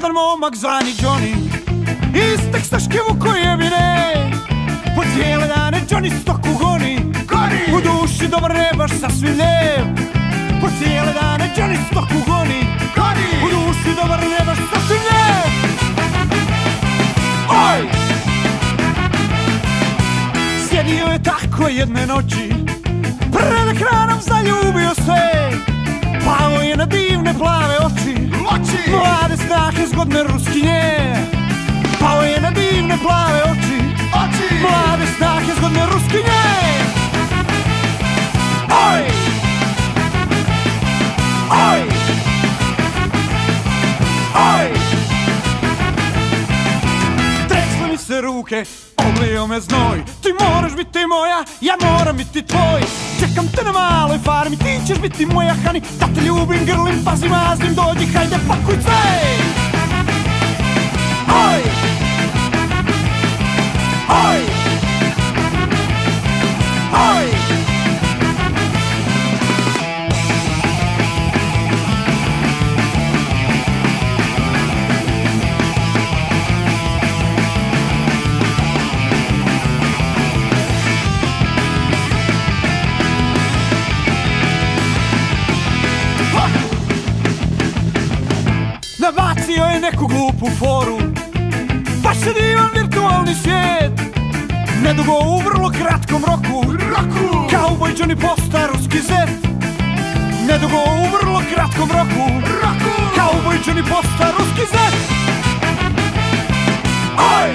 momak zvani Johnny. Iz teksaške Vukojevine Po cijele dane Johnny stoku goni. U duši dobar ne baš sasvim lijep. Po cijele dane Johnny stoku goni! U duši dobar ne baš sasvim lijep. Oj! Sjedio je tako jedne noći. Pred ekranom zaljubio se. Pao je na divne plave oči Mlade snahe zgodne ruskinje Pao je na divne plave oči Mlade snahe zgodne ruskinje Oj! Oj! Oj! Tresle mi se ruke, oblio me znoj Ti moraš biti moja, ja moram biti tvoj Čekam te na maloj farmi, ti ćeš biti moja hani Da te ljubim, grlim, pazim, maznim, dođi, hajde, pakuj sve Oj! Oj! Neku glupu foru Baš je divan virtualni svijet. Nedugo u vrlo kratkom roku Roku! Cowboy Johnny posta ruski zet Nedugo u vrlo kratkom roku Roku! Cowboy Johnny posta ruski zet Oj!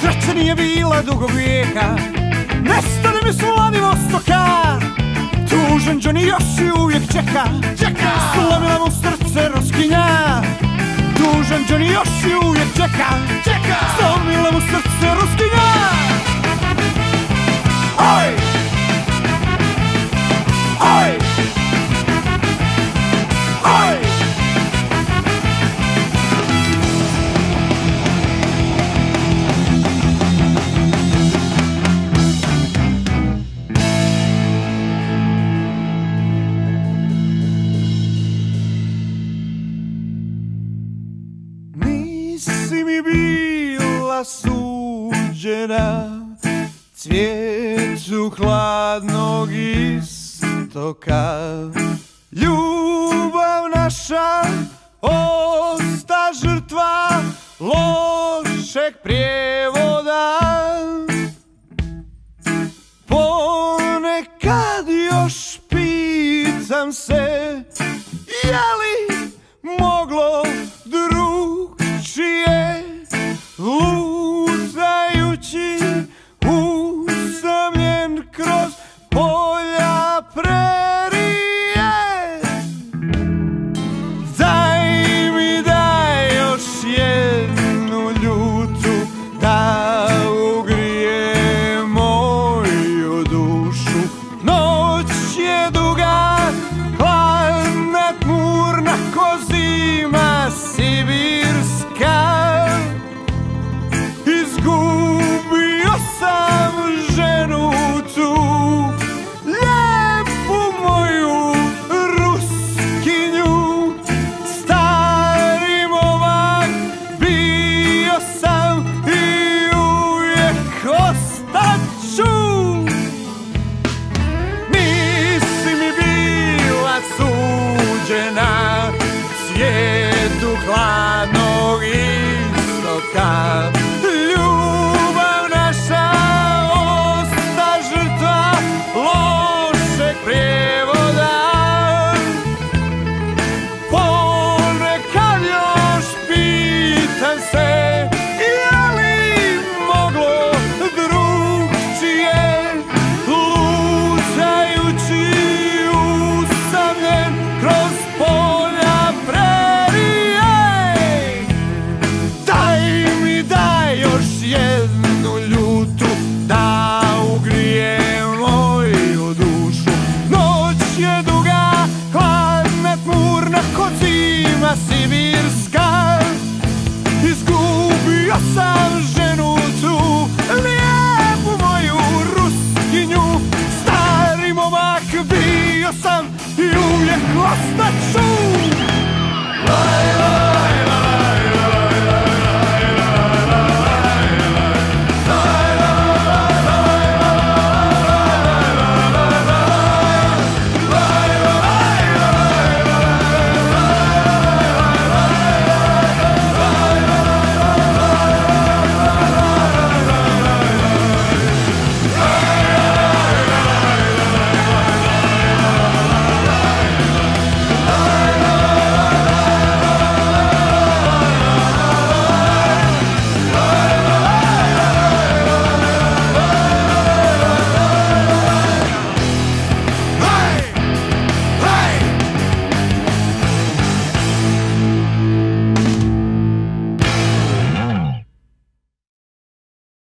Sreća nije bila dugog vijeka Johnny Josiu, uvijek čeka Čeka Slomila mu srdce rozkyňá. Dužem Johnny Josiu, uvijek čeka Čeka Slomila mu srdce rozkyňá. Nisi mi bila suđena Cvijeću hladnog istoka. Ljubav naša osta žrtva lošeg prijevoda. Ponekad još pitam se Je